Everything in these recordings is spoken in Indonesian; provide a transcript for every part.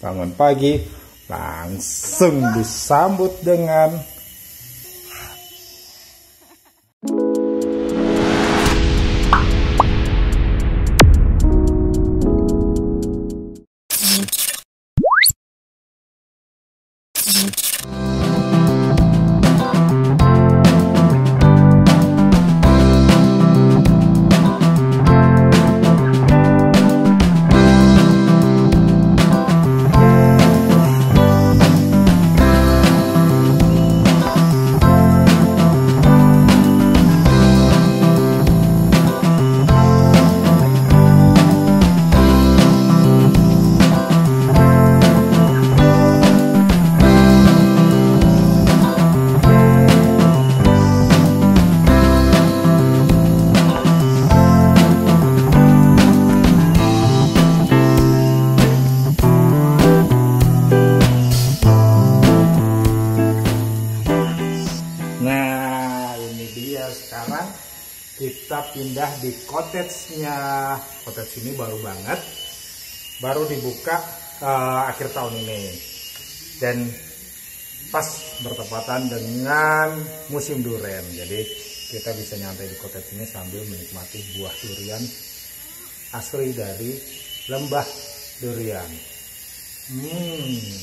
bangun pagi langsung disambut dengan sekarang kita pindah di cottage-nya. Cottage ini baru banget. Baru dibuka eh, akhir tahun ini. Dan pas bertepatan dengan musim durian. Jadi kita bisa nyantai di cottage ini sambil menikmati buah durian asli dari lembah durian. Hmm.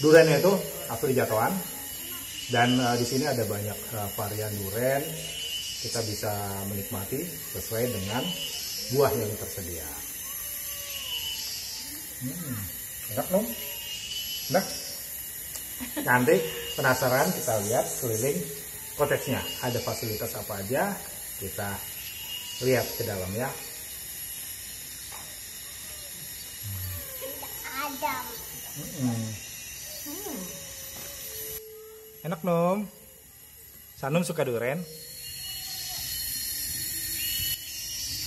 Duriannya itu asli jatuhan dan eh, di sini ada banyak eh, varian durian kita bisa menikmati sesuai dengan buah yang tersedia. Hmm, enak dong, enak. Nanti penasaran kita lihat keliling cottage-nya ada fasilitas apa aja kita lihat ke dalam ya. Adam. Hmm. Enak nom. Sanum suka durian?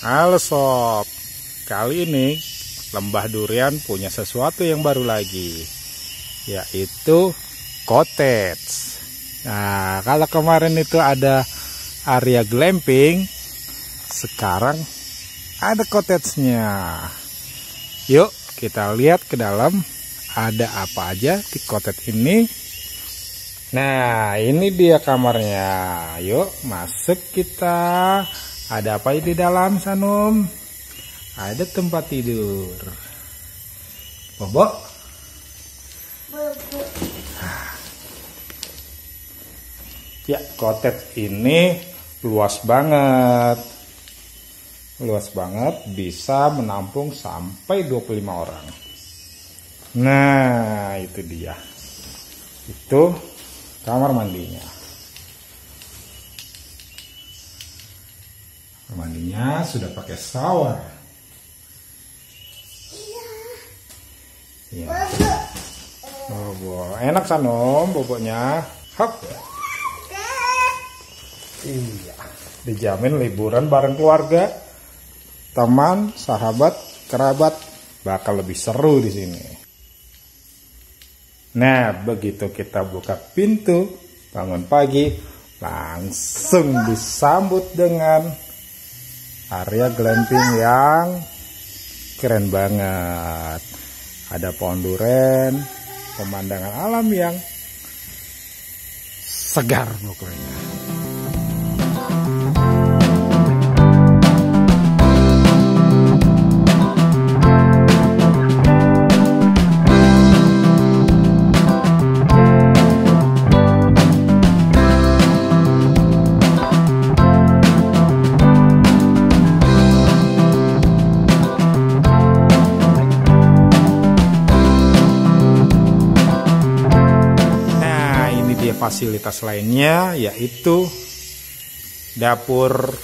Halo sob. Kali ini lembah durian punya sesuatu yang baru lagi. Yaitu cottage. Nah, kalau kemarin itu ada area glamping, sekarang ada cottage-nya. Yuk, kita lihat ke dalam ada apa aja di cottage ini. Nah, ini dia kamarnya. Yuk, masuk kita. Ada apa di dalam, Sanum? Ada tempat tidur. Bobo, Bubu. ya cottage ini luas banget. Luas banget, bisa menampung sampai 25 orang. Nah, itu dia. Itu kamar mandinya. Kamar mandinya sudah pakai shower. Iya. Oh, bo- enak sanom boboknya. Hop. Iya. Dijamin liburan bareng keluarga, teman, sahabat, kerabat bakal lebih seru di sini. Nah, begitu kita buka pintu, bangun pagi, langsung disambut dengan area glamping yang keren banget. Ada pohon duren, pemandangan alam yang segar pokoknya. Dia fasilitas lainnya yaitu dapur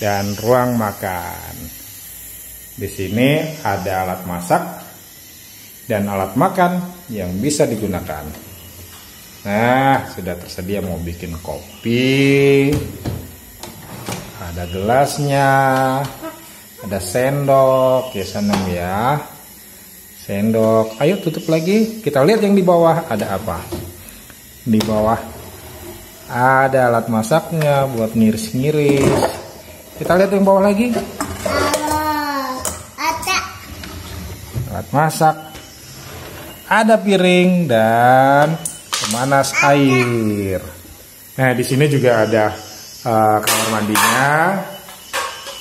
dan ruang makan. Di sini ada alat masak dan alat makan yang bisa digunakan. Nah, sudah tersedia mau bikin kopi. Ada gelasnya, ada sendok, ya seneng ya. Sendok. Ayo tutup lagi. Kita lihat yang di bawah ada apa. Di bawah ada alat masaknya buat ngiris-ngiris. Kita lihat yang bawah lagi. Alat masak, ada piring dan pemanas air. Nah, di sini juga ada uh, kamar mandinya.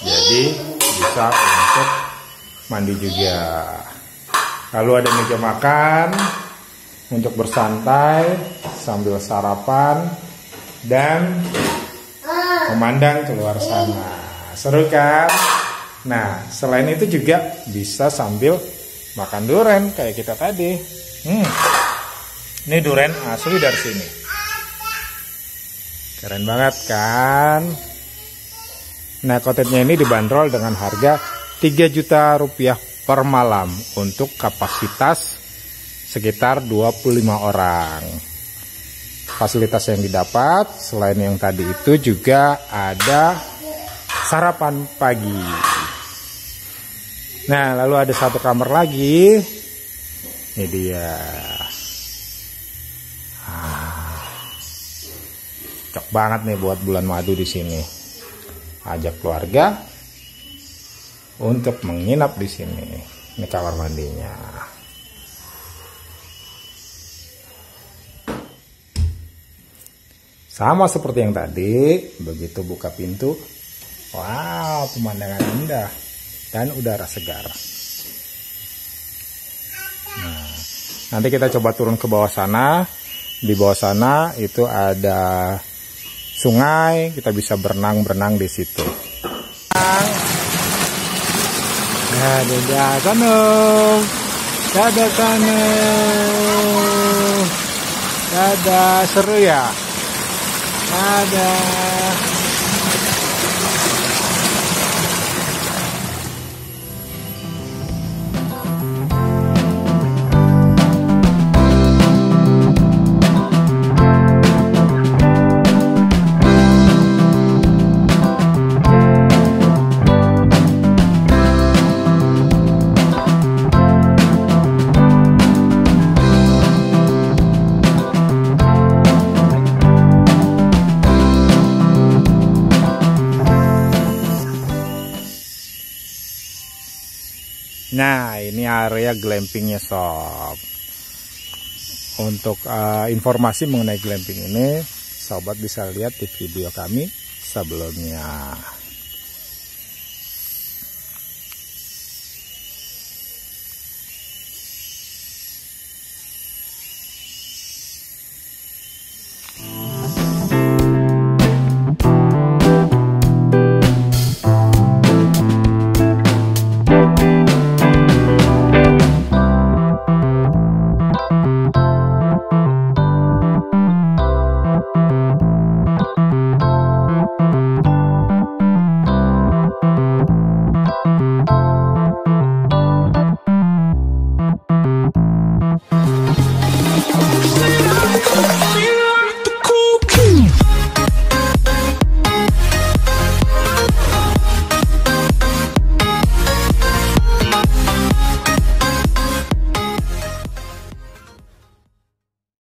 Jadi bisa untuk mandi juga. Lalu ada meja makan untuk bersantai sambil sarapan dan memandang keluar sana. Seru kan? Nah, selain itu juga bisa sambil makan durian kayak kita tadi. Hmm. Ini durian asli dari sini. Keren banget kan? Nah, kotetnya ini dibanderol dengan harga 3 juta rupiah per malam untuk kapasitas sekitar 25 orang. Fasilitas yang didapat selain yang tadi itu juga ada sarapan pagi. Nah, lalu ada satu kamar lagi. Ini dia. Ah, cocok banget nih buat bulan madu di sini. Ajak keluarga untuk menginap di sini. Ini kamar mandinya. Sama seperti yang tadi, begitu buka pintu, wow, pemandangan indah dan udara segar. Nah, nanti kita coba turun ke bawah sana. Di bawah sana itu ada sungai, kita bisa berenang-berenang di situ. Nah, dadah Tanum. Dadah Tanum. Dadah, seru ya? Dadah. Nah, ini area glampingnya sob. Untuk uh, informasi mengenai glamping ini, sobat bisa lihat di video kami sebelumnya. Thank